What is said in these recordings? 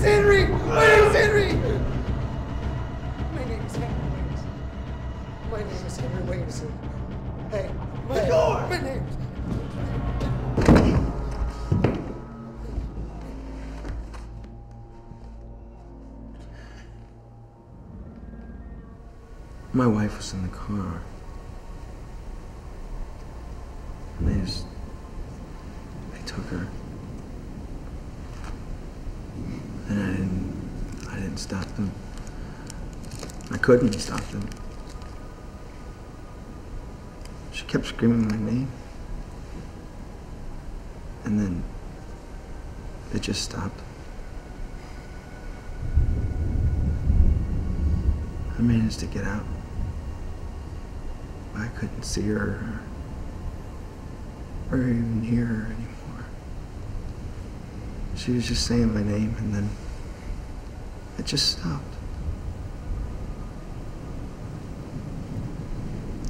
It's Henry! My name is Henry! My name is Henry Waynes. My name is Henry Waynes. Hey, my, door! my name My wife was in the car. And they just. They took her. And I didn't. Didn't stop them. I couldn't stop them. She kept screaming my name. And then. It just stopped. I managed to get out. I couldn't see her or even hear her anymore. She was just saying my name and then it just stopped.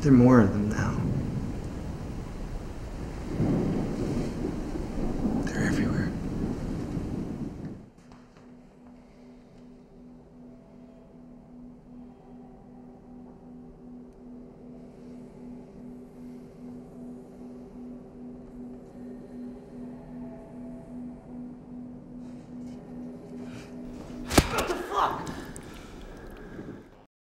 There are more of them now. luck.